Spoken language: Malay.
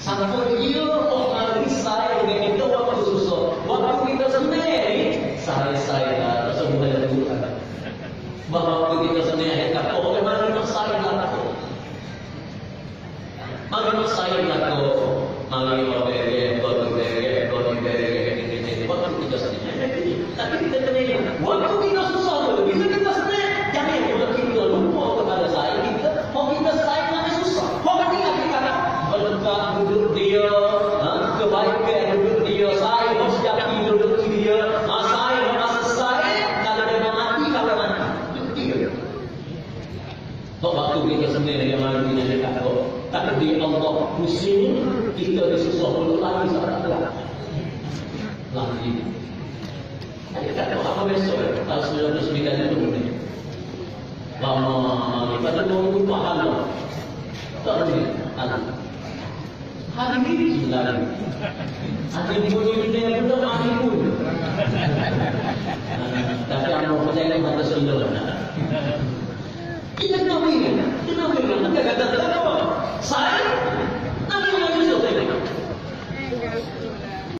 Sampai dia orang risai dengan kita waktu susah. Waktu kita sendiri, saya saya dah semua yang Tuhan. Bahawa kita sendiri kata, oh mana nak saya nak tahu. Mari nak saya nak tahu. Mari orang beri, orang beri, orang beri, waktu kita sendiri. Tapi kita sendiri, waktu kita susah tu, bila kita sendiri, jangan kita lupa kepada saya, kita, oh kita saya nak susah. Kau ingat kita berdekat duduk dia, ha? kebaikan duduk dia, saya bersejati duduk dia, ha? saya merasa saya, kalau dia mati, kalau mati. Duduk dia. Kok waktu kita sendiri yang mahu kita dekat kau. Tapi di Allah pusing, kita disusah dulu lagi sampai tak Lagi. Saya kata apa besok? Kalau sudah resmikan itu ni. Lama, kita tunggu pahala. Tak boleh. Anak. Hari ini lagi. Hari bunyi dunia yang benar hari pun. Tapi anak percaya pada seluruh.